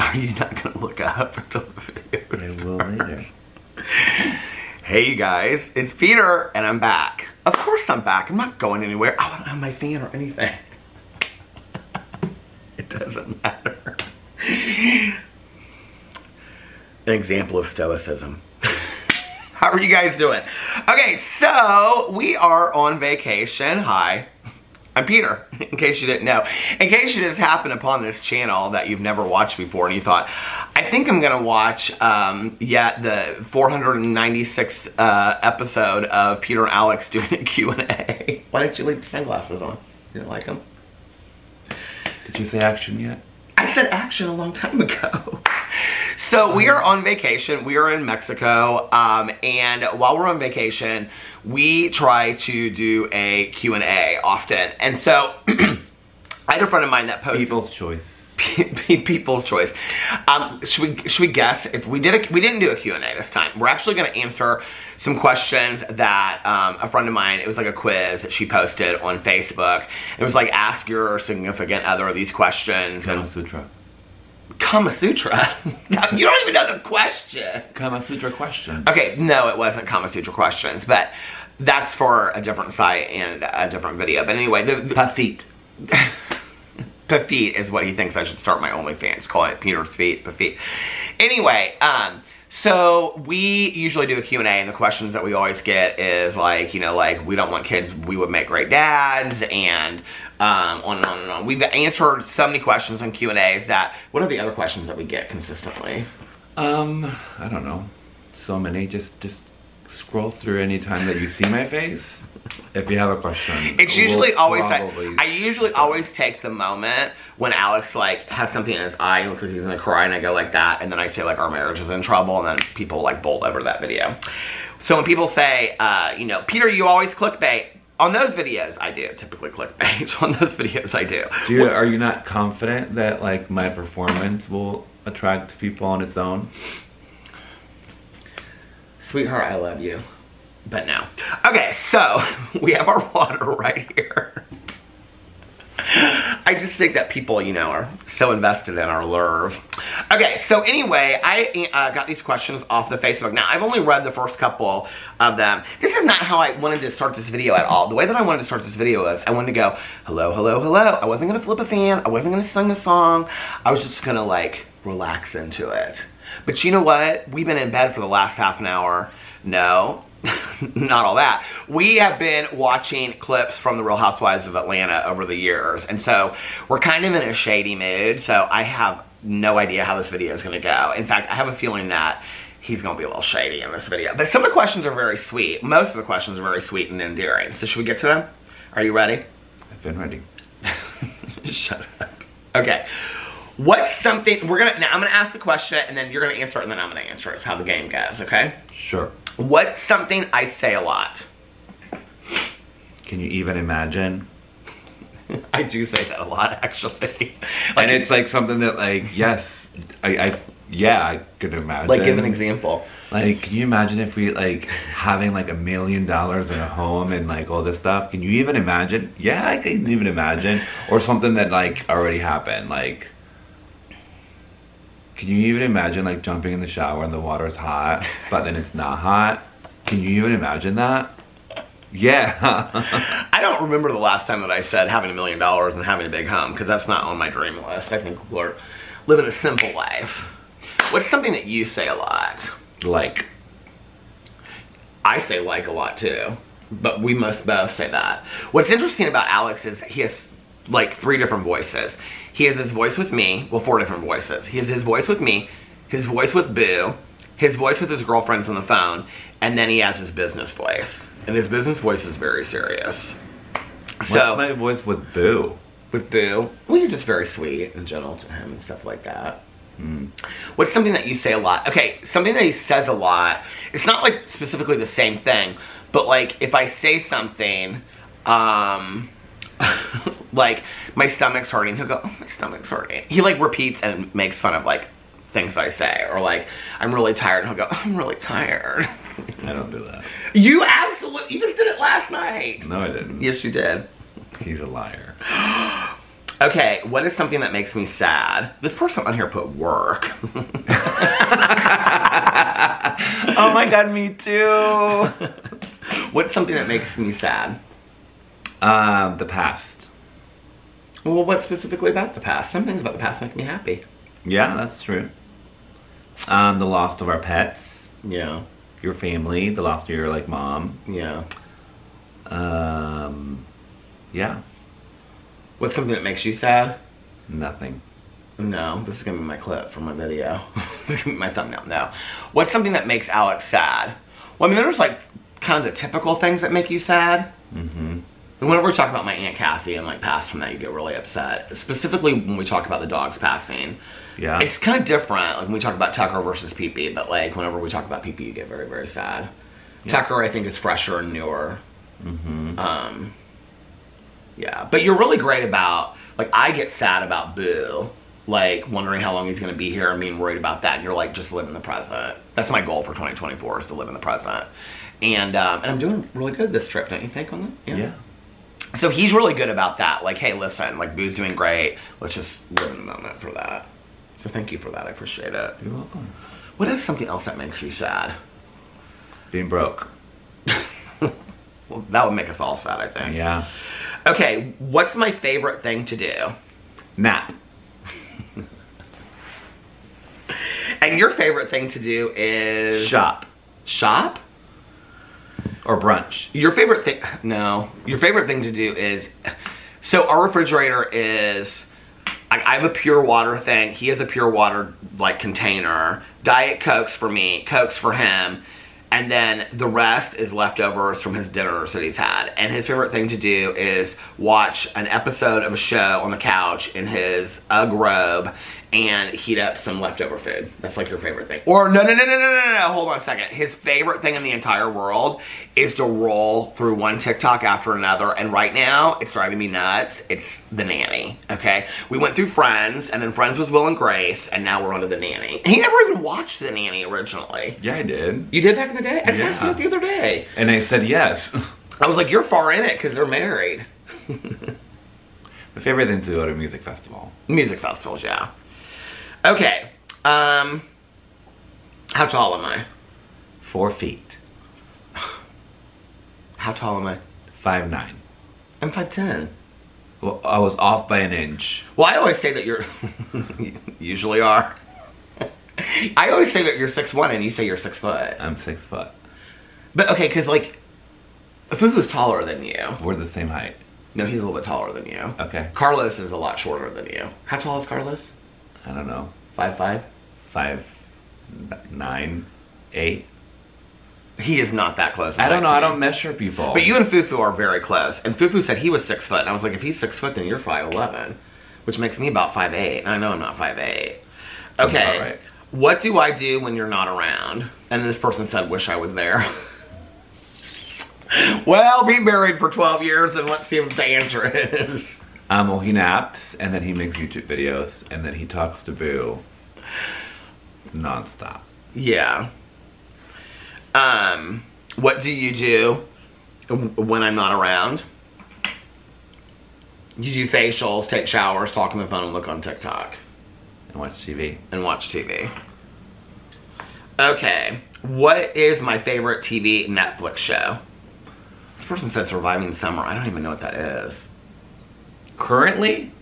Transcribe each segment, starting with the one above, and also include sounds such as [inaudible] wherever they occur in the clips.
Are you not gonna look up until the video I will later. [laughs] Hey you guys, it's Peter and I'm back. Of course I'm back. I'm not going anywhere. I don't have my fan or anything. [laughs] it doesn't matter. An example of stoicism. [laughs] How are you guys doing? Okay, so we are on vacation. Hi. I'm Peter, in case you didn't know. In case you just happened upon this channel that you've never watched before and you thought, I think I'm gonna watch um, yet the 496th uh, episode of Peter and Alex doing a Q&A. [laughs] Why didn't you leave the sunglasses on? You didn't like them? Did you say action yet? I said action a long time ago. [laughs] So we are on vacation. We are in Mexico, um, and while we're on vacation, we try to do a Q&A often. And so [clears throat] I had a friend of mine that posted People's choice. [laughs] people's choice. Um, should we should we guess if we did a we didn't do a Q&A this time. We're actually going to answer some questions that um, a friend of mine. It was like a quiz that she posted on Facebook. It was like ask your significant other these questions and. Kama Sutra. [laughs] you don't even know the question. Kama Sutra question. Okay, no, it wasn't Kama Sutra questions, but that's for a different site and a different video. But anyway, the, the Pafit. [laughs] Pafit is what he thinks I should start my OnlyFans. Call it Peter's Feet, Pafit. Anyway, um, so we usually do a Q&A and the questions that we always get is like, you know, like we don't want kids, we would make great dads and um, on and on and on. We've answered so many questions on Q&As that, what are the other questions that we get consistently? Um, I don't know. So many. Just just scroll through any time that you see my face. If you have a question. It's we'll usually always probably- I usually always take the moment when Alex like has something in his eye and looks like he's gonna cry and I go like that and then I say like our marriage is in trouble and then people like bolt over that video. So when people say, uh, you know, Peter, you always clickbait. On those videos, I do typically clickbait. [laughs] On those videos, I do. Do you, are you not confident that like my performance will attract people on its own? Sweetheart, I love you. But no. Okay, so [laughs] we have our water right here. I just think that people, you know, are so invested in our lure. Okay, so anyway, I uh, got these questions off the Facebook. Now, I've only read the first couple of them. This is not how I wanted to start this video at all. The way that I wanted to start this video was I wanted to go, hello, hello, hello. I wasn't going to flip a fan. I wasn't going to sing a song. I was just going to, like, relax into it. But you know what? We've been in bed for the last half an hour. No, [laughs] not all that. We have been watching clips from the Real Housewives of Atlanta over the years. And so we're kind of in a shady mood. So I have no idea how this video is going to go. In fact, I have a feeling that he's going to be a little shady in this video. But some of the questions are very sweet. Most of the questions are very sweet and endearing. So should we get to them? Are you ready? I've been ready. [laughs] Shut up. Okay. What's something we're gonna now I'm gonna ask the question and then you're gonna answer it and then I'm gonna answer it. It's how the game goes, okay? Sure. What's something I say a lot? Can you even imagine? [laughs] I do say that a lot actually. [laughs] and it's like something that like yes, I, I yeah, I could imagine. like give an example. Like, can you imagine if we like having like a million dollars in a home and like all this stuff? Can you even imagine? Yeah, I can even imagine. Or something that like already happened. Like, can you even imagine like jumping in the shower and the water's hot, [laughs] but then it's not hot? Can you even imagine that? Yeah. [laughs] I don't remember the last time that I said having a million dollars and having a big home because that's not on my dream list. I think we're living a simple life. What's something that you say a lot? like, I say like a lot too, but we must both say that. What's interesting about Alex is he has like three different voices. He has his voice with me, well, four different voices. He has his voice with me, his voice with Boo, his voice with his girlfriends on the phone, and then he has his business voice. And his business voice is very serious. what's So, my voice with Boo? with Boo, well, you're just very sweet and gentle to him and stuff like that. Hmm. What's something that you say a lot? Okay, something that he says a lot. It's not like specifically the same thing, but like if I say something, um, [laughs] like my stomach's hurting, he'll go, oh, my stomach's hurting. He like repeats and makes fun of like things I say, or like I'm really tired, and he'll go, oh, I'm really tired. [laughs] I don't do that. you absolutely, you just did it last night. No, I didn't. Yes, you did. He's a liar. [gasps] Okay, what is something that makes me sad? This person on here put work. [laughs] oh my god, me too. What's something that makes me sad? Um, the past. Well, what specifically about the past? Some things about the past make me happy. Yeah, that's true. Um, the loss of our pets, Yeah, your family, the loss of your like mom. yeah. Um, yeah, What's something that makes you sad? nothing. No, this is gonna be my clip for my video. [laughs] this is gonna be my thumbnail. No. What's something that makes Alex sad? Well, I mean, there's like kind of the typical things that make you sad. Mm-hmm. And whenever we talk about my Aunt Kathy and like past from that, you get really upset. Specifically when we talk about the dogs passing. Yeah. It's kind of different. Like when we talk about Tucker versus Pee Pee, but like whenever we talk about Pee Pee, you get very, very sad. Tucker, I think, is fresher and newer. mm-hmm. Um, yeah, but you're really great about like I get sad about Boo, like wondering how long he's gonna be here and being worried about that. And you're like, just live in the present. That's my goal for 2024 is to live in the present. And um, and I'm doing really good this trip, don't you think? On that, yeah. So he's really good about that. Like, hey, listen, like Boo's doing great. Let's just live in the moment for that. So thank you for that. I appreciate it. You're welcome. What is something else that makes you sad? Being broke. [laughs] Well, that would make us all sad, I think. Yeah. Okay, what's my favorite thing to do? Nap. [laughs] And your favorite thing to do is Shop. Shop? Or brunch. Your favorite thing? No. Your favorite thing to do is. So our refrigerator is. I I have a pure water thing. He has a pure water like container. Diet cokes for me. Cokes for him. And then the rest is leftovers from his dinners that he's had. And his favorite thing to do is watch an episode of a show on the couch in his Ugg robe and heat up some leftover food. That's like your favorite thing. Or no, no, no, no, no, no, no. Hold on a second. His favorite thing in the entire world is to roll through one TikTok after another. And right now, it's driving me nuts. It's the nanny. Okay, we went through Friends, and then Friends was Will and Grace, and now we're on to the nanny. He never even watched the nanny originally. Yeah, I did. You did back in the day? I just Yeah. asked you the other day. And I said yes. I was like, you're far in it because they're married. [laughs] My favorite thing is to go to a music festival. Music festivals, yeah. Okay. Um, how tall am I? Four feet. How tall am I? Five nine. I'm 5'10". Well, I was off by an inch. Well, I always say that you're... you [laughs] usually are. [laughs] I always say that you're six one, and you say you're 6 foot. I'm six foot. But, okay, because, like, Fufu's taller than you. We're the same height. No, he's a little bit taller than you. Okay. Carlos is a lot shorter than you. How tall is Carlos? I don't know. Five five. Five, nine, eight. He is not that close. I don't know. I don't measure people. But you and Fufu are very close. And Fufu said he was six foot. And I was like, if he's six foot, then you're five eleven, which makes me about five eight. And I know I'm not five eight. Okay. right. What do I do when you're not around? And this person said, wish I was there. [laughs] well, be married for 12 years and let's see what the answer is. Um, well, he naps and then he makes YouTube videos and then he talks to Boo nonstop. Yeah. Um, what do you do when I'm not around? You do facials, take showers, talk on the phone, and look on TikTok And watch TV. and watch TV. Okay, what is my favorite TV Netflix show? This person said Surviving Summer. I don't even know what that is. Currently,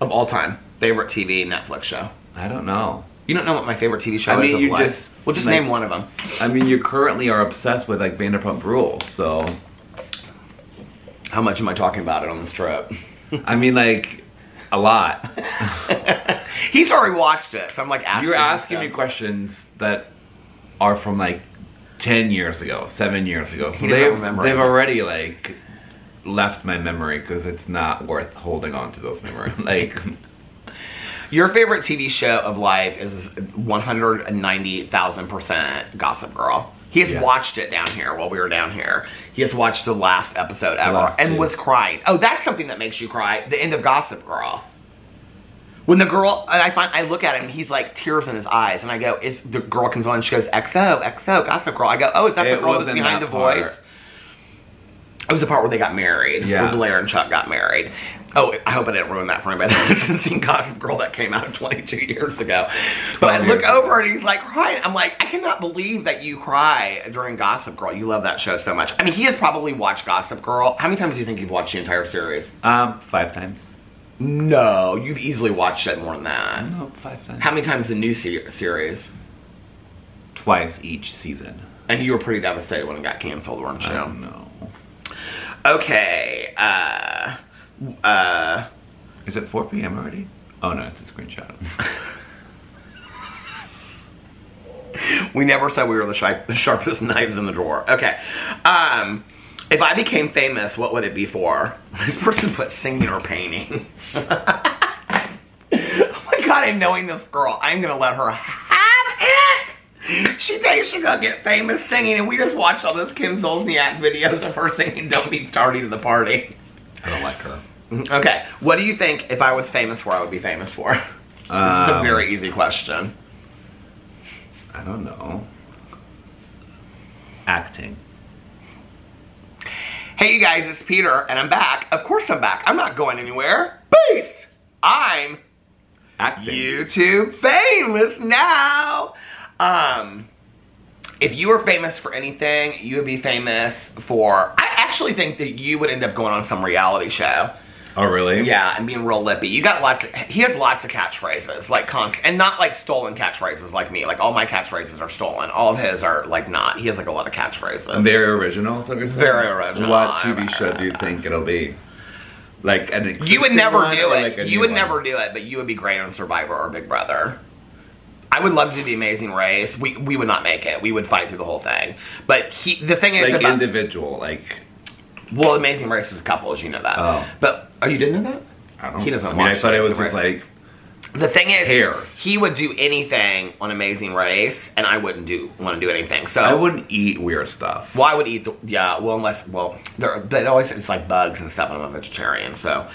Of all time, favorite TV Netflix show. I don't know. You don't know what my favorite TV show I is mean, of you life? just, Well, just like- name one of them. I mean, you currently are obsessed with like Vanderpump Rules, so How much am I talking about it on this trip? I mean, like a lot. [laughs] He's already watched it, so I'm like asking. You're asking me questions that are from like ten years ago, seven years ago. So they've they've already like left my memory because it's not worth holding on to those memories. [laughs] Like Your favorite TV show of life is 190,000% Gossip Girl. He has Yeah. watched it down here while we were down here. He has watched the last episode ever last and was crying. Oh, that's something that makes you cry. The end of Gossip Girl. When the girl, and I find, I look at him, and he's like tears in his eyes, and I go, "Is the girl comes on and she goes, XO, XO, Gossip Girl?" I go, "Oh, is that the girl that's behind that the voice?" It was the part where they got married. Yeah. Where Blair and Chuck got married. Oh, I hope I didn't ruin that for anybody [laughs] that hasn't seen Gossip Girl that came out [laughs] 22 years ago. But I look over and he's like crying. I'm like, I cannot believe that you cry during Gossip Girl. You love that show so much. I mean, he has probably watched Gossip Girl. How many times do you think you've watched the entire series? Um, five times. No, you've easily watched it more than that. No, five times. How many times the new se- series? Twice each season. And you were pretty devastated when it got canceled, weren't you? I don't know. Okay. Uh, uh, Is it 4 p.m. already? Oh no, it's a screenshot. [laughs] we never said we were the, sharpest [laughs] knives in the drawer. Okay. Um, if I became famous, what would it be for? [laughs] This person put singing or painting. oh my god, and knowing this girl, I'm gonna let her have! She thinks she's gonna get famous singing, and we just watched all those Kim Zolciak videos of her singing Don't Be Tardy to the Party. I don't like her. Okay, what do you think if I was famous for, I would be famous for? this is a Um, very easy question. I don't know. Acting. Hey you guys, it's Peter, and I'm back. Of course I'm back. I'm not going anywhere. Beast! I'm Acting. YouTube famous now. Um, if you were famous for anything, you would be famous for. I actually think that you would end up going on some reality show. Oh really? Yeah, and being real lippy. You got lots. Of, he has lots of catchphrases, like constant, and not like stolen catchphrases like me. Like all my catchphrases are stolen. All of his are like not. He has like a lot of catchphrases. Very original. So you're saying? Very original. What TV show do you think it'll be? Like an You would never do it. like you would one? never do it, but you would be great on Survivor or Big Brother. I would love to do the Amazing Race. We we would not make it. We would fight through the whole thing. But he, the thing is like about individual. Like well, Amazing Race is couples. You know that. Oh. But oh, you didn't know that? I don't. He doesn't I mean, I thought it was just Race. like The thing is, Pairs. he would do anything on Amazing Race, and I wouldn't do want to do anything. So I wouldn't eat weird stuff. Well, I would eat the yeah. Well, unless well, there but always it's like bugs and stuff, and I'm a vegetarian, so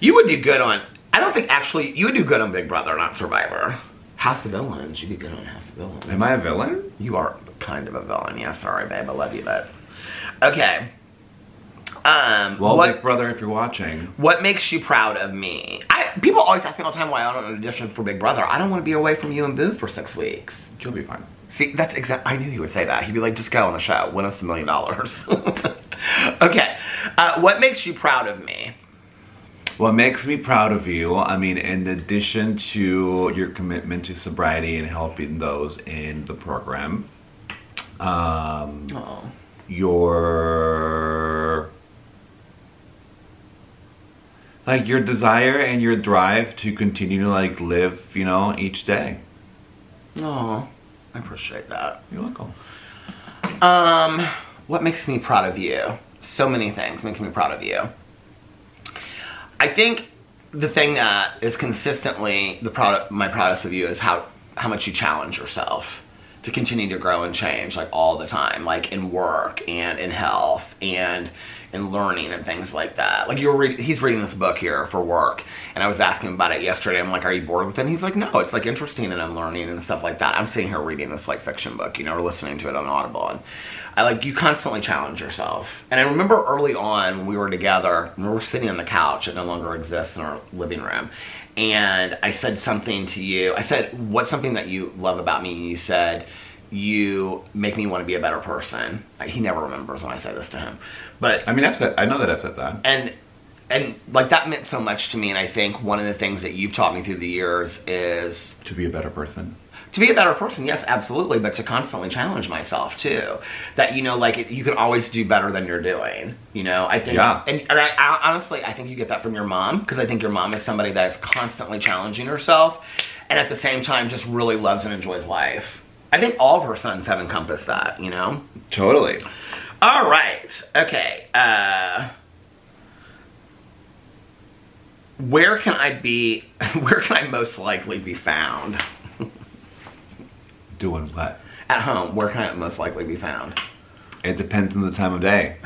you would do good on. I don't think actually you would do good on Big Brother, not Survivor. House of Villains, you'd be good on House of Villains. Am I a villain? You are kind of a villain. Yeah, sorry, babe. I love you, but okay. Um, Well, what Big Brother, if you're watching, what makes you proud of me? I people always ask me all the time why I don't audition for Big Brother. I don't want to be away from you and Boo for six weeks. you'll be fine. See, that's exact. I knew he would say that. He'd be like, "Just go on the show, win us a million dollars." [laughs] Okay, uh, what makes you proud of me? What makes me proud of you, I mean, in addition to your commitment to sobriety and helping those in the program, um, your like your desire and your drive to continue to like live, you know, each day. oh, I appreciate that. You're welcome. Um, what makes me proud of you? So many things makes me proud of you. I think the thing that is consistently the proud my proudest of you is how how much you challenge yourself to continue to grow and change like all the time, like in work and in health and in learning and things like that. Like you're he's reading this book here for work, and I was asking him about it yesterday. I'm like, "Are you bored with it?" And he's like, "No, it's like interesting and I'm learning and stuff like that." I'm sitting here reading this like fiction book, you know, or listening to it on Audible, and I like you constantly challenge yourself. And I remember early on when we were together, and we were sitting on the couch. It no longer exists in our living room, and I said something to you. I said, "What's something that you love about me?" And you said. You make me want to be a better person. He never remembers when I say this to him, but I mean, I've said, I know that I've said that. and and like that meant so much to me and i think one of the things that you've taught me through the years is To be a better person. To be a better person yes absolutely but to constantly challenge myself too that you know like it, you can always do better than you're doing you know i think Yeah. and, and I, I honestly i think you get that from your mom because i think your mom is somebody that is constantly challenging herself and at the same time just really loves and enjoys life i think all of her sons have encompassed that you know Totally. all right. Okay. Uh, where can I be? [laughs] Where can I most likely be found? Doing what? At home. Where can it most likely be found? It depends on the time of day.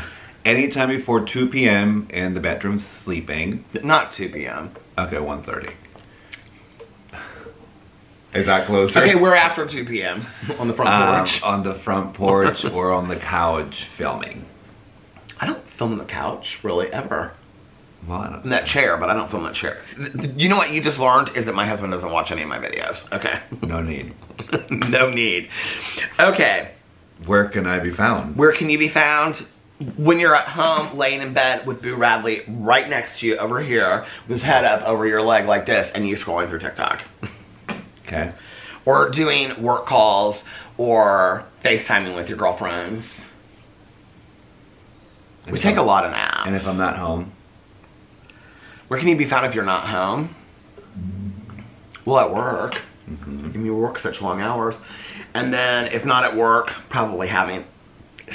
Anytime before 2 p.m. in the bedroom sleeping. Not 2 p.m. Okay, 1.30. Is that closer? Okay, we're after 2 p.m. on the front um, porch. on the front porch or on the couch filming. I don't film on the couch really ever. Well, in that chair, but I don't film that chair. You know what you just learned is that my husband doesn't watch any of my videos. Okay. No need. [laughs] no need. Okay. Where can I be found? Where can you be found? When you're at home, laying in bed with Boo Radley right next to you over here, with his head up over your leg like this, and you scrolling through TikTok. Okay. Or doing work calls or FaceTiming with your girlfriends. And We take a I'm- lot of naps. And if I'm not home, Where can you be found if you're not home? Well, at work. Mm-hmm. And you work such long hours. And then, if not at work, probably having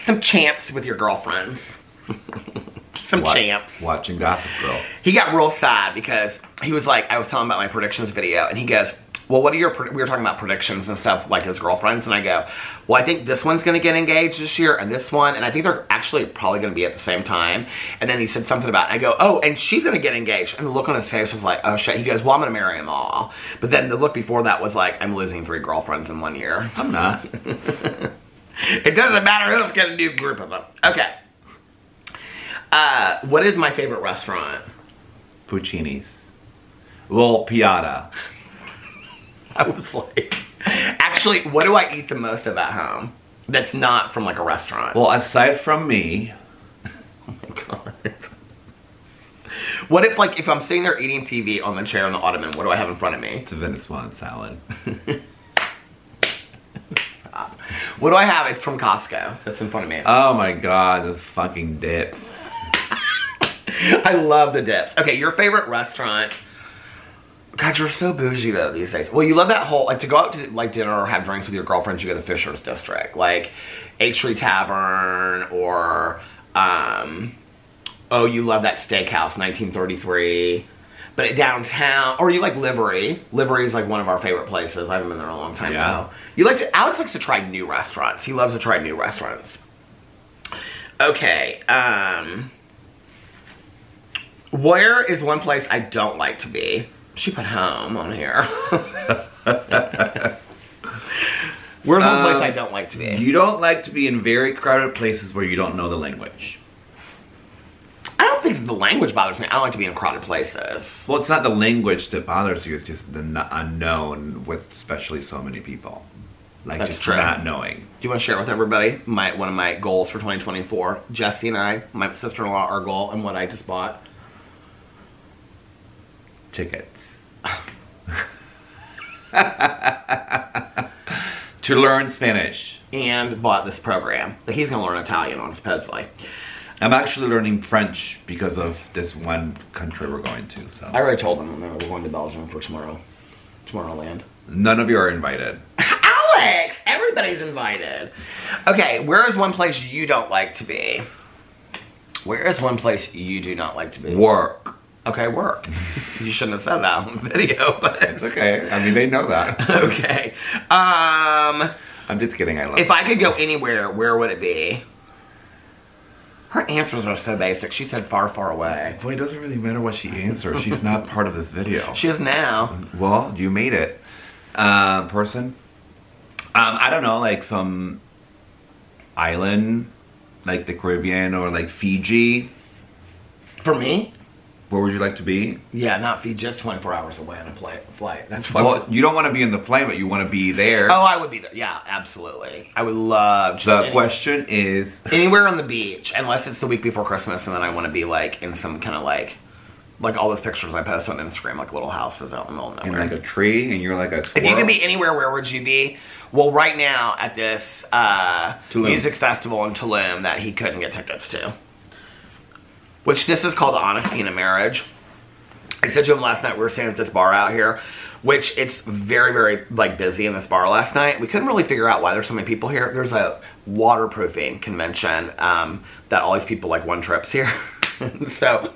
some champs with your girlfriends. [laughs] some champs. watching Gossip Girl. He got real sad because he was like, I was telling him about my predictions video, and he goes, Well, what are your, we were talking about predictions and stuff, like his girlfriends, and I go, Well, I think this one's gonna get engaged this year, and this one, and I think they're actually probably gonna be at the same time. And then he said something about, I go, Oh, and she's gonna get engaged. And the look on his face was like, Oh shit. He goes, Well, I'm gonna marry them all. But then the look before that was like, I'm losing three girlfriends in one year. I'm not. [laughs] It doesn't matter who's gonna do a group of them. Okay. Uh, what is my favorite restaurant? Puccini's. Well, Piata. [laughs] I was like, actually, what do I eat the most of at home? That's not from like a restaurant. Well, aside from me, [laughs] oh my god. What if like if I'm sitting there eating TV on the chair on the ottoman, what do I have in front of me? it's a Venezuelan salad. What do I have It's from Costco that's in front of me? Oh my god, those fucking dips. [laughs] I love the dips. Okay, your favorite restaurant. God, you're so bougie though these days. Well, you love that whole like to go out to like dinner or have drinks with your girlfriends. You go to the Fishers District, like H Tree Tavern, or um, oh, you love that steakhouse, 1933. But at downtown, or you like Livery. Livery is like one of our favorite places. I haven't been there in a long time Yeah. now. You like to, Alex likes to try new restaurants. He loves to try new restaurants. Okay, um, where is one place I don't like to be? She put home on here. [laughs] Where's one place Um, I don't like to be? You don't like to be in very crowded places where you don't know the language. I don't think the language bothers me. I don't like to be in crowded places. Well, it's not the language that bothers you, it's just the n- unknown with especially so many people. Like That's just true. not knowing. Do you want to share with everybody my one of my goals for 2024? Jesse and I, my sister-in-law, our goal and what I just bought. Tickets. [laughs] to learn Spanish. And bought this program that he's going to learn Italian on his supposedly. I'm actually learning French because of this one country we're going to. So I already told him that we're going to Belgium for tomorrow. Tomorrowland. none of you are invited. [laughs] Alex! Everybody's invited. Okay, where is one place you don't like to be? Where is one place you do not like to be? Work. Okay, work. you shouldn't have said that on the video, [laughs] but It's okay. I mean, they know that. [laughs] okay. Um, I'm just kidding. I love. if I could go anywhere, where would it be? Her answers are so basic. She said far, far away. Boy, it doesn't really matter what she answers. She's not part of this video. [laughs] She is now. Well, you made it. Uh, person? Um, I don't know, like some island, like the Caribbean or like Fiji. For me? Where would you like to be? Yeah, not Fiji, just 24 hours away on a pla- flight. That's why. Well, you don't want to be in the plane, but you want to be there. oh, I would be there. Yeah, absolutely. I would love the any- question is, anywhere on the beach, unless it's the week before Christmas, and then I want to be like in some kind of like, like all those pictures I post on Instagram, like little houses out in the middle of nowhere. like a tree, and you're like a if you could be anywhere, where would you be? Well, right now at this uh, music festival in Tulum that he couldn't get tickets to, which this is called Honesty in a Marriage. I said to him last night we were staying at this bar out here, which it's very very like busy in this bar last night. We couldn't really figure out why there's so many people here. There's a waterproofing convention um, that all these people like one trips here. [laughs] so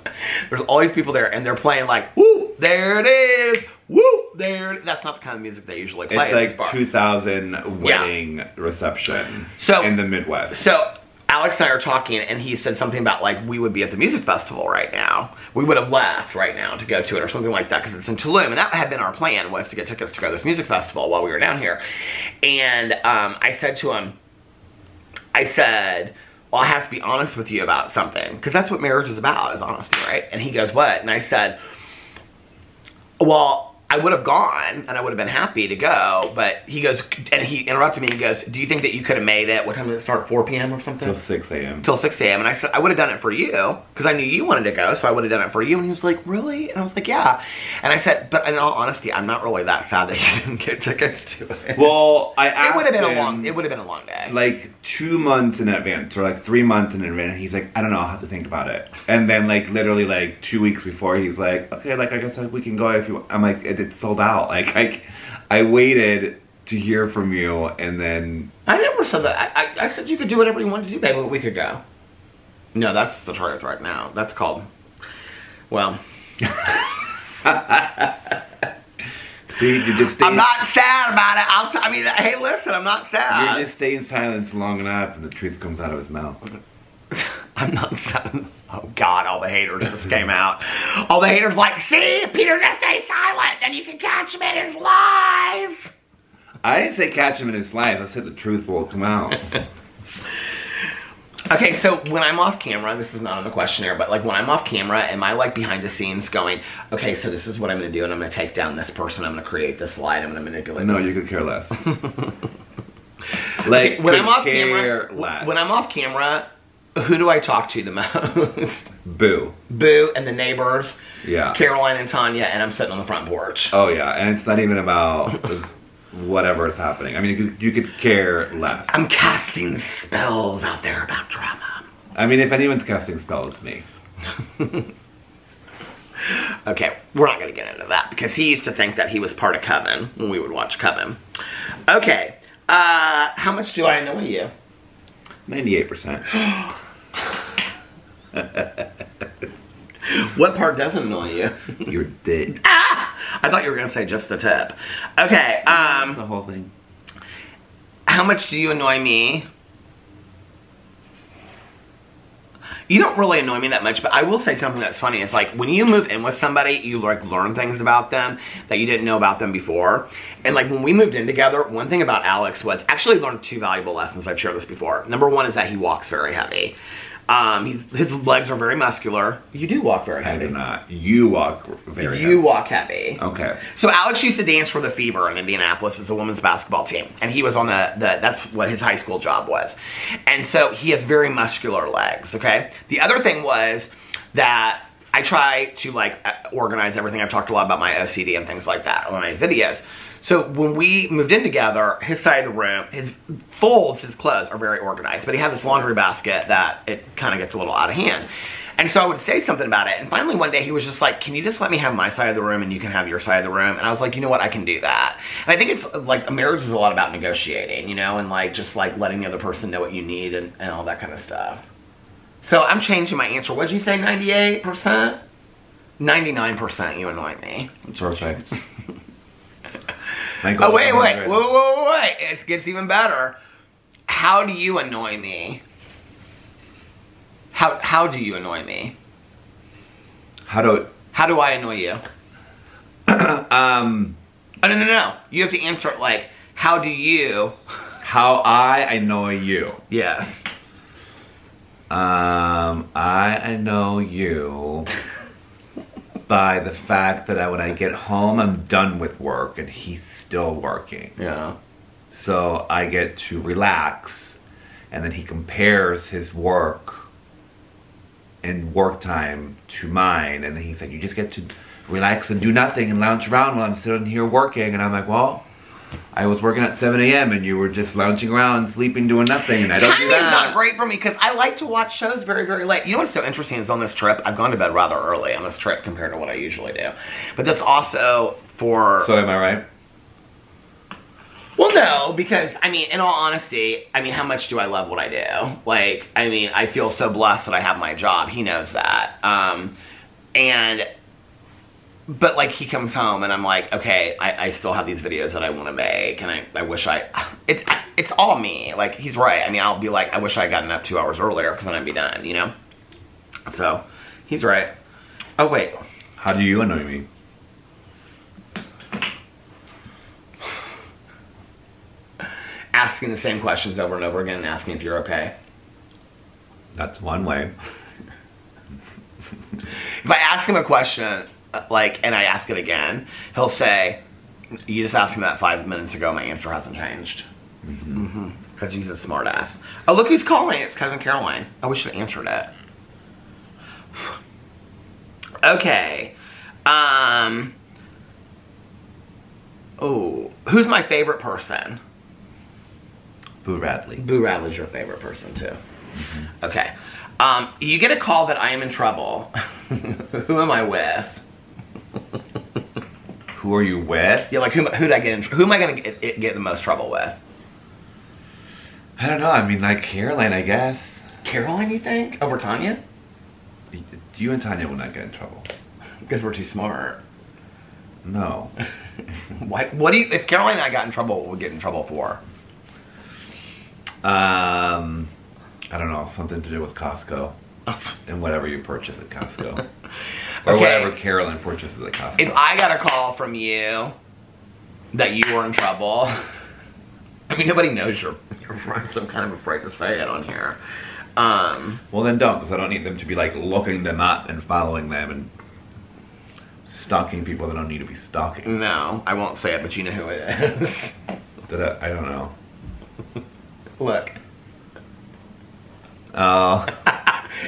there's all these people there and they're playing like woo there it is woo there that's not the kind of music they usually play It's like bar. 2000 wedding reception So- in the Midwest. So Alex and I are talking, and he said something about like we would be at the music festival right now. We would have left right now to go to it or something like that because it's in Tulum, and that had been our plan was to get tickets to go to this music festival while we were down here. And um, I said to him, I said, well, I have to be honest with you about something because that's what marriage is about, is honesty, right? And he goes, what? And I said, well, I would have gone and I would have been happy to go, but he goes, and he interrupted me. He goes, "Do you think that you could have made it? What time did it start? 4 p.m. or something?" Till 6 a.m. Till 6 a.m. And I said, I would have done it for you because I knew you wanted to go, so I would have done it for you. And he was like, Really? And I was like, Yeah. And I said, But in all honesty, I'm not really that sad that [laughs] you didn't get tickets to it. Well, I asked it would have been a long. It would have been a long day. like two months in advance or like three months in advance. He's like, I don't know, I'll have to think about it. And then like literally like two weeks before, he's like, okay, like I guess like, we can go if you. Want. I'm like, it, it's sold out. [laughs] Like I, I waited to hear from you, and then I never said that. I, I, I said you could do whatever you wanted to do, baby. a week ago. No, that's the truth right now. That's called. Well, [laughs] see, you just stay, I'm not sad about it. I'll t- I mean, hey, listen, I'm not sad. You're just stay in silence long enough, and the truth comes out of his mouth. [laughs] I'm not sad. Oh God, all the haters just came out. All the haters like, see, Peter just stay silent, then you can catch him in his lies. I didn't say catch him in his lies. I said the truth will come out. [laughs] Okay, so when I'm off camera, this is not on the questionnaire, but like when I'm off camera, am I like behind the scenes going, okay, so this is what I'm gonna do, and I'm gonna take down this person, I'm gonna create this slide, I'm gonna manipulate no, this. you could care less. [laughs] like when I'm off care camera, less. when I'm off camera, who do I talk to the [laughs] most? boo. Boo and the neighbors, Yeah. Caroline and Tanya, and I'm sitting on the front porch. Oh yeah, and it's not even about whatever is happening. I mean, you could, you could care less. I'm casting spells out there about drama. I mean, if anyone's casting spells, it's me. [laughs] Okay, we're not gonna get into that because he used to think that he was part of Coven when we would watch Coven. Okay, uh, how much do I annoy you? Ninety-eight percent. [laughs] What part doesn't annoy you? [laughs] You're dead. ah! I thought you were gonna say just the tip. Okay, um, The whole thing. how much do you annoy me? You don't really annoy me that much, but I will say something that's funny. It's like when you move in with somebody, you like learn things about them that you didn't know about them before. And like when we moved in together, one thing about Alex was actually learned two valuable lessons. I've shared this before. Number one is that he walks very heavy. Um, he's, his legs are very muscular. You do walk very heavy. I heavy. do not. You walk very. You walk heavy. Okay. So Alex used to dance for the Fever in Indianapolis as a women's basketball team, and he was on the, the that's what his high school job was, and so he has very muscular legs. Okay. The other thing was that I try to like uh, organize everything. I've talked a lot about my OCD and things like that on my videos. So when we moved in together, his side of the room, his folds, his clothes are very organized, but he had this laundry basket that it kind of gets a little out of hand. And so I would say something about it. And finally one day he was just like, can you just let me have my side of the room and you can have your side of the room? And I was like, you know what, I can do that. And I think it's like, a marriage is a lot about negotiating, you know, and like just like letting the other person know what you need and, and all that kind of stuff. So I'm changing my answer. What'd you say, 98%? 99% you annoy me. It's perfect. [laughs] Oh, goal is wait, wait, wait, wait, wait, wait. It gets even better. How do you annoy me? How, how do you annoy me? How do? How do I annoy you? [coughs] Um. Oh, no, no, no. You have to answer it like, how do you? How I annoy you. Yes. Um, I annoy you [laughs] by the fact that I, when I get home, I'm done with work and he's still working. Yeah. So I get to relax, and then he compares his work and work time to mine, and then he's like, "You just get to relax and do nothing and lounge around while I'm sitting here working." And I'm like, "Well." I was working at 7 a.m. and you were just lounging around, sleeping, doing nothing, and I don't do Timing's that. not great for me because I like to watch shows very, very late. You know what's so interesting is on this trip, I've gone to bed rather early on this trip compared to what I usually do. But that's also for So am I right? Well, no, because I mean, in all honesty, I mean, how much do I love what I do? Like, I mean, I feel so blessed that I have my job. He knows that. Um, and, but like, he comes home and I'm like, okay, I, I still have these videos that I want to make, and I, I wish I, it's, it's all me. Like, he's right. I mean, I'll be like, I wish I had gotten up two hours earlier because then I'd be done, you know? So, he's right. Oh, wait. How do you annoy me? Asking the same questions over and over again and asking if you're okay. That's one way. If I ask him a question, uh, like, and I ask it again, he'll say, "You just asked me that five minutes ago. My answer hasn't changed." Because he's a smartass. Oh, look who's calling! It's cousin Caroline. I wish have answered it. [sighs] Okay. Um. Oh, who's my favorite person? Boo Radley. Boo Radley's your favorite person too. Okay. Um, you get a call that I am in trouble. [laughs] who am I with? Who are you with? Yeah, like who, who did I get in? Who am I gonna get, get the most trouble with? I don't know. I mean, like Caroline, I guess. Caroline, you think? Over Tanya? You and Tanya will not get in trouble. Because we're too smart. No. [laughs] Why, what do you? If Caroline and I got in trouble, what would we get in trouble for? Um, I don't know. Something to do with Costco [laughs] and whatever you purchase at Costco, [laughs] or Okay. whatever Carolyn purchases at Costco. If I got a call from you that you were in trouble, [laughs] I mean nobody knows you're you're so I'm kind of afraid to say it on here. Um, well, then don't, because I don't need them to be like looking them up and following them and stalking people that don't need to be stalking. no, I won't say it, but you know who it is. That I, I don't know. Look, Oh, [laughs]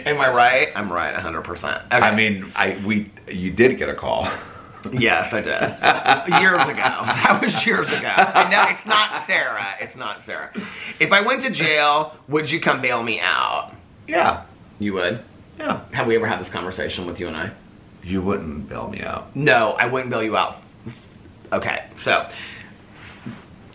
am I right? I'm right, 100. percent I mean, I we you did get a call. [laughs] Yes, I did. years ago. That was years ago. And no, it's not Sarah. It's not Sarah. If I went to jail, would you come bail me out? Yeah, You would. yeah. Have we ever had this conversation with you and I? You wouldn't bail me out. No, I wouldn't bail you out. Okay, so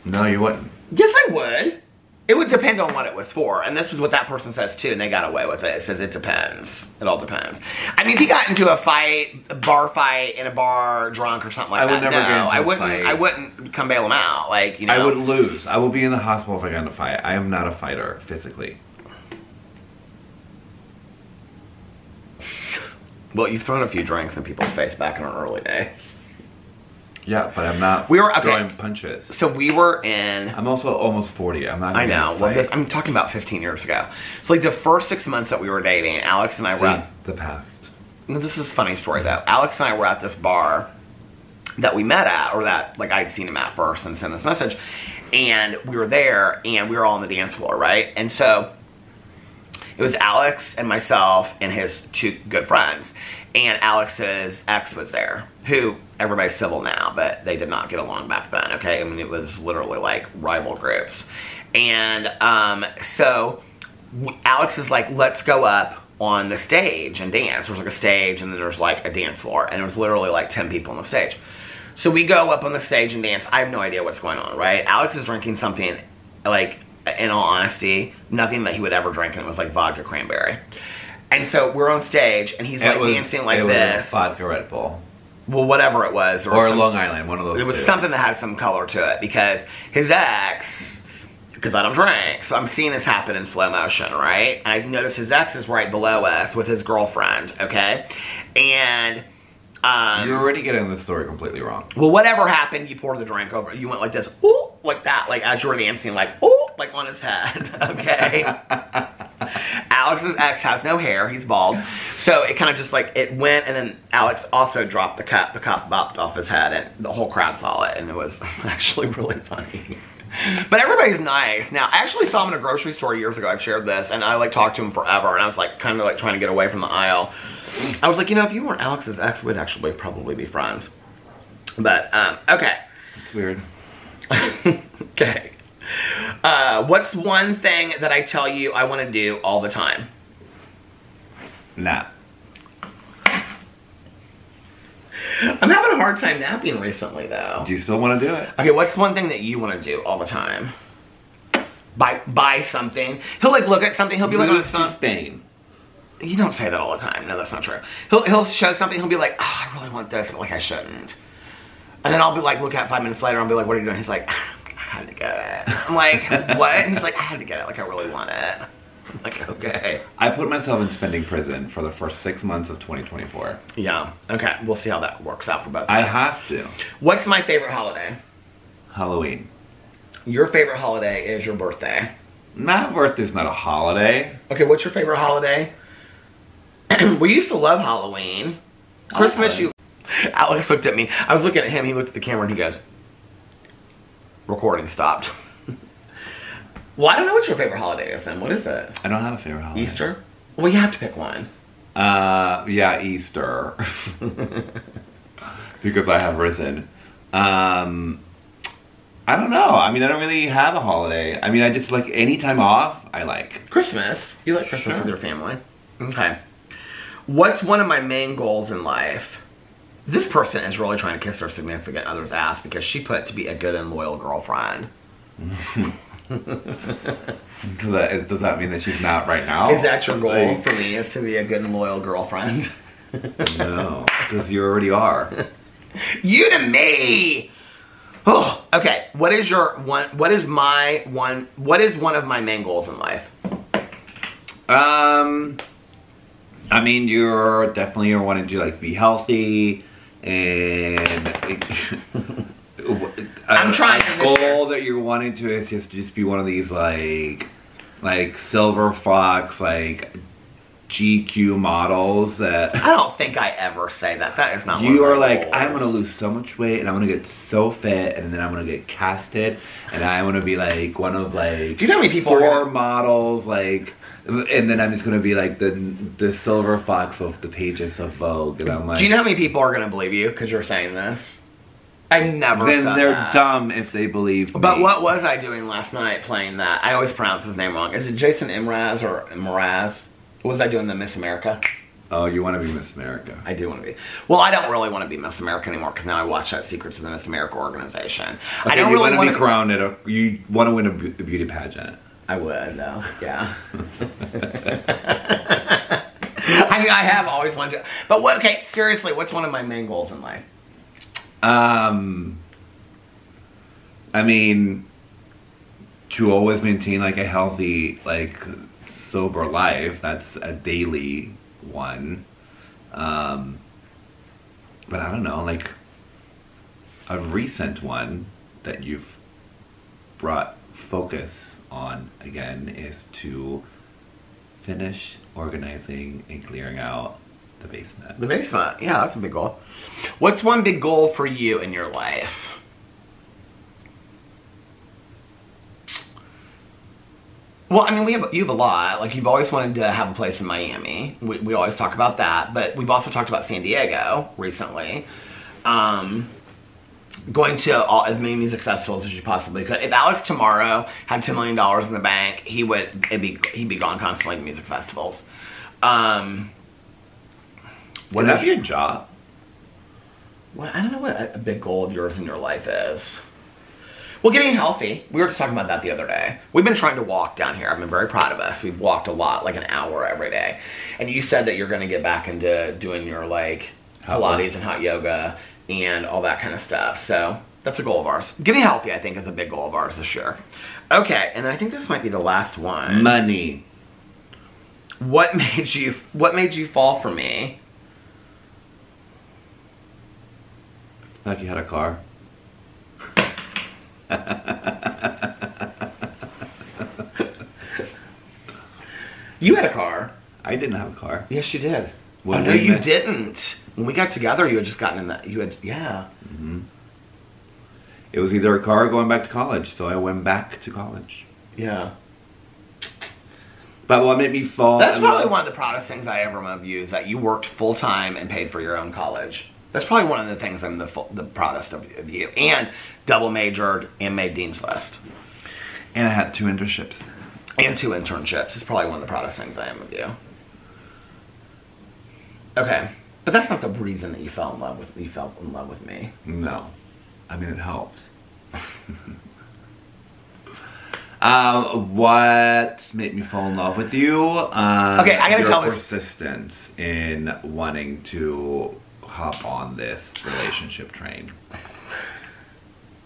No, you wouldn't. yes, I would. It would depend on what it was for, and this is what that person says too, and they got away with it. It says it depends. It all depends. I mean, if he got into a fight, a bar fight in a bar, drunk or something like I that, would never no, get into I a wouldn't. fight. I wouldn't come bail him out. Like you know, I would lose. I will be in the hospital if I got in a fight. I am not a fighter physically. Well, you've thrown a few drinks in people's face back in our early days. Yeah, but I'm not We were- okay. throwing punches. So we were in. I'm also almost 40. I'm not. I know. Well, this. I'm talking about 15 years ago. So like the first six months that we were dating, Alex and I were. At, the past. This is a funny story though. Alex and I were at this bar that we met at, or that like I'd seen him at first and sent this message, and we were there and we were all on the dance floor, right? And so it was Alex and myself and his two good friends, and Alex's ex was there, who everybody's civil now, but they did not get along back then. Okay, I mean it was literally like rival groups, and um, so Alex is like, let's go up on the stage and dance. There's like a stage and then there's like a dance floor, and it was literally like 10 people on the stage. So we go up on the stage and dance. I have no idea what's going on, right? Alex is drinking something like, in all honesty, nothing that he would ever drink, and it was like vodka cranberry. And so we're on stage, and he's like was, dancing like it was this. vodka Red Bull Well, whatever it was, or some- Long Island, one of those. it was two. something that had some color to it because his ex, because I don't drink, so I'm seeing this happen in slow motion, right? And I notice his ex is right below us with his girlfriend, okay? And, um, You're already getting the story completely wrong. well, whatever happened, you poured the drink over. You went like this, ooh, like that, like as you were dancing, like ooh, like on his head. [laughs] Okay. [laughs] Alex's ex has no hair; he's bald. So it kind of just like it went, and then Alex also dropped the cup. The cup bopped off his head, and the whole crowd saw it, and it was [laughs] actually really funny. But everybody's nice. Now, I actually saw him in a grocery store years ago. I've shared this, and I like talked to him forever, and I was like kind of like trying to get away from the aisle. I was like, you know, if you weren't Alex's ex, we'd actually probably be friends. But um, okay, It's weird. [laughs] okay. Uh, what's one thing that I tell you I want to do all the time? Nah. [laughs] I'm having a hard time napping recently, though. Do you still want to do it? Okay, what's one thing that you want to do all the time? Buy buy something. He'll like look at something. He'll be like oh, Move to Spain. You don't say that all the time. No, that's not true. He'll he'll show something. He'll be like, oh, I really want this, but like I shouldn't. And then I'll be like, look at it five minutes later. I'll be like, what are you doing? He's like, I had to get it. I'm like, [laughs] what? And he's like, I had to get it. Like I really want it. I'm [laughs] like, okay. I put myself in spending prison for the first six months of 2024. Yeah. Okay. We'll see how that works out for both. of I have to. What's my favorite holiday? Halloween. Your favorite holiday is your birthday. My birthday's not a holiday. Okay, what's your favorite holiday? [clears throat] we used to love Halloween. Christmas, you. [laughs] Alex looked at me. I was looking at him. He looked at the camera and he goes, "Recording stopped." [laughs] well, I don't know what your favorite holiday is. Then what is it? I don't have a favorite holiday. Easter. Well, you have to pick one. Uh, yeah, Easter. [laughs] because I have risen. Um, I don't know. I mean, I don't really have a holiday. I mean, I just like any time off. I like. Christmas. You like Christmas Sure. with your family. Okay. What's one of my main goals in life? This person is really trying to kiss their significant other's ass because she put to be a good and loyal girlfriend. [laughs] [laughs] Does that, does that mean that she's not right now? Is that your goal Like, for me? Is to be a good and loyal girlfriend? [laughs] no, because you already are. [laughs] you to me. Oh, okay. What is your one? What is my one? What is one of my main goals in life? Um, I mean, you're definitely you're wanting to like be healthy and. Uh, I'm a- trying A to goal that you're wanting to is just just be one of these like, like silver fox like GQ models that. I don't think I ever say that. That is not. You are like, goals. I'm gonna lose so much weight and I'm gonna get so fit and then I'm gonna get casted and I wanna be like one of like Do you know how many people are four gonna- models like and then I'm just gonna be like the the silver fox of the pages of Vogue and I'm like Do you know how many people are going to believe you because you're saying this? I never. then they're that. dumb if they believe But me. what was I doing last night playing that? I always pronounce his name wrong. Is it Jason Imraz or Mraz? What was I doing the Miss America? Oh, you wanna be Miss America. I do want to be. Well, I don't really want to be Miss America anymore because now I watch that Secrets of the Miss America organization. I don't you really wanna be crowned at a you wanna win a, a beauty pageant. I would though. Yeah. [laughs] [laughs] I mean, I have always wanted to. But what? Okay, seriously, what's one of my main goals in life? Um, I mean, to always maintain like a healthy, like sober life. That's a daily one. Um, but I don't know, like a recent one that you've brought focus on again is to finish organizing and clearing out the basement. The basement. Yeah, that's a big goal. What's one big goal for you in your life? Well, I mean, we have you have a lot. Like you've always wanted to have a place in Miami. We, we always talk about that, but we've also talked about San Diego recently. Um, going to all, as many music festivals as you possibly could. If Alex tomorrow had ten million dollars in the bank, he would be he'd be gone constantly to music festivals. Um, Would that be a job? Well, I don't know what a, big goal of yours in your life is. Well, getting healthy. We were just talking about that the other day. We've been trying to walk down here. I've been very proud of us. We've walked a lot, like an hour every day. And you said that you're going to get back into doing your like Hot Pilates works. and hot yoga and all that kind of stuff. So that's a goal of ours. Getting healthy, I think, is a big goal of ours this year. Okay, and I think this might be the last one. Money. what [laughs] made you What made you fall for me? Like you had a car. You had a car. I didn't have a car. Yes, you did. When oh, no, you met- didn't. When we got together, you had just gotten in that. You had, yeah. Mm-hmm. It was either a car or going back to college, so I went back to college. Yeah. But what made me fall? That's probably love- one of the proudest things I ever of you is that you worked full time and paid for your own college. That's probably one of the things I'm the, full, the proudest of, of you. And double majored and made Dean's List. And I had two internships. And two internships. It's probably one of the proudest things I am of you. Okay. But that's not the reason that you fell in love with you fell in love with me. No, I mean it helps. um, [laughs] what made me fall in love with you? Um, Okay, I gotta your tell persistence in wanting to hop on this relationship train.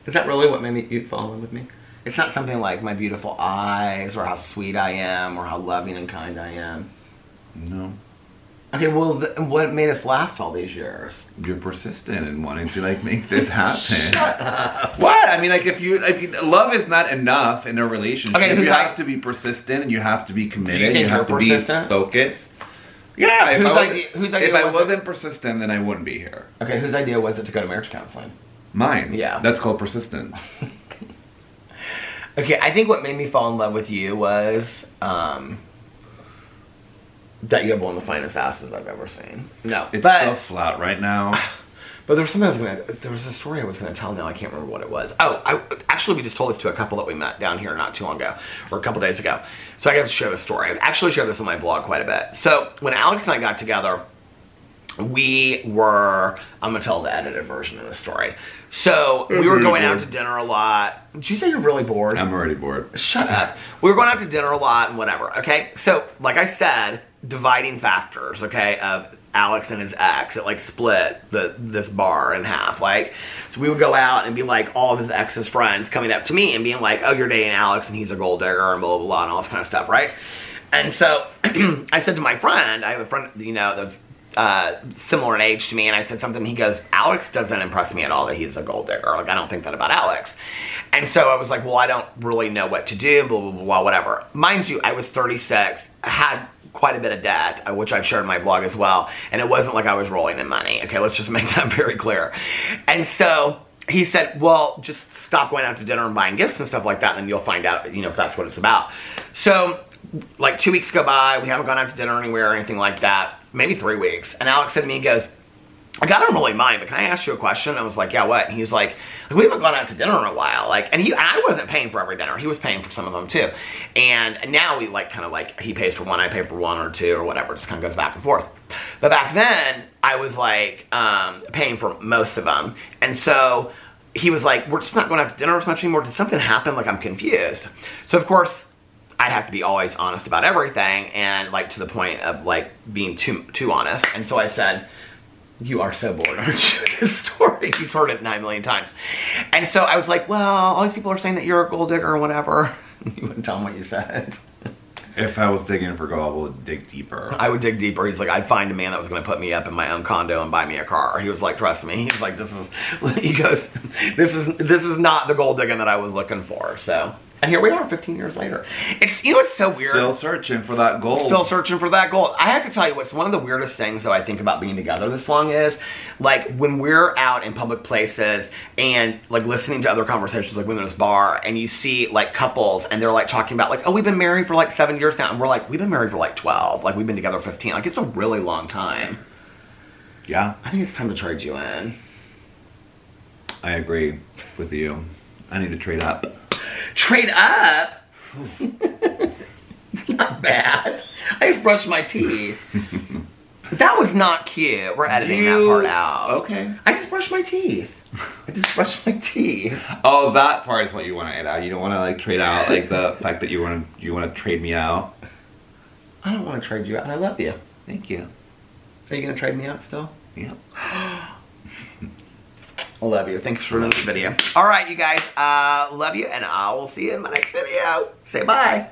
Is that really what made you fall in love with me? It's not something like my beautiful eyes or how sweet I am or how loving and kind I am. No, Okay, well, what made us last all these years? You're persistent in wanting to like make this happen. [laughs] what? I mean, like if you like, love is not enough in a relationship. Okay, you have to be persistent and you have to be committed. think You, have you're to persistent? be focused. Yeah. If Whose I, idea- whose idea if I was it? wasn't persistent, then I wouldn't be here. Okay, whose idea was it to go to marriage counseling? Mine. Yeah. That's called persistent. [laughs] Okay, I think what made me fall in love with you was um, that you have one of the finest asses I've ever seen. No, It's but so flat right now. [laughs] but there was something I was gonna. There was a story I was gonna tell. Now I can't remember what it was. Oh, I actually we just told this to a couple that we met down here not too long ago, or a couple days ago. So I got to share the story. I actually share this on my vlog quite a bit. So when Alex and I got together, we were I'm gonna tell the edited version of the story. So we were really going out to dinner a lot. Did you say you're really bored? I'm already bored. Shut up. We were going out to dinner a lot and whatever, okay? So, like I said, dividing factors, okay, of Alex and his ex, it like split the this bar in half. Like, so we would go out and be like all of his ex's friends coming up to me and being like, oh, you're dating Alex and he's a gold digger and blah, blah, blah, and all this kind of stuff, right? And so [clears throat] I said to my friend, I have a friend, you know, that's uh, similar in age to me, and I said something. He goes, Alex doesn't impress me at all that he's a gold digger. Like, I don't think that about Alex. And so I was like, well, I don't really know what to do, blah, blah, blah, blah, whatever. Mind you, I was 36, had quite a bit of debt, uh, which I've shared in my vlog as well, and it wasn't like I was rolling in money. Okay, let's just [laughs] make that very clear. And so he said, well, just stop going out to dinner and buying gifts and stuff like that, and you'll find out, you know, if that's what it's about. So, like two weeks go by, we haven't gone out to dinner anywhere or anything like that, maybe three weeks. And Alex said to me, he goes, I don't really mind, but can I ask you a question? I was like, yeah, what? And he's like, we haven't gone out to dinner in a while. Like, and he, and I wasn't paying for every dinner. He was paying for some of them too. And now we like kind of like, he pays for one, I pay for one or two or whatever. It just kind of goes back and forth. But back then, I was like, um, paying for most of them. And so he was like, we're just not going out to dinner as much anymore. Did something happen? Like, I'm confused. So of course, I'd have to be always honest about everything and like to the point of like being too too honest. And so I said, you are so bored, aren't you? This story. You've heard it nine million times. And so I was like, well, all these people are saying that you're a gold digger or whatever. [laughs] You wouldn't tell them what you said. If I was digging for gold, I would dig deeper. I would dig deeper. He's like, I'd find a man that was going to put me up in my own condo and buy me a car. He was like, trust me. He's like, this is, [laughs] he goes, this is, this is not the gold digging that I was looking for. So, and here we are 15 years later. It's, you know, it's so weird. Still searching for that gold. Still searching for that gold. I have to tell you what's one of the weirdest things that I think about being together this long is like when we're out in public places and like listening to other conversations like when there's bar and you see like couples and they're like talking about like oh we've been married for like seven years now and we're like we've been married for like 12 like we've been together 15 like it's a really long time Yeah, I think it's time to trade you in I agree with you. I need to trade up. Trade up it's [laughs] not bad I just brushed my teeth [laughs] that was not cute we're editing that part out Okay. I just brushed my teeth. I just brushed my teeth. Oh, that part is what you want to add out. You don't want to like trade out like the [laughs] fact that you want to you want to trade me out. I don't want to trade you out. I love you. Thank you. Are you gonna trade me out still? Yep. [gasps] [gasps] Love you. Thanks for this video. All right, you guys. Uh, love you, and I will see you in my next video. Say bye.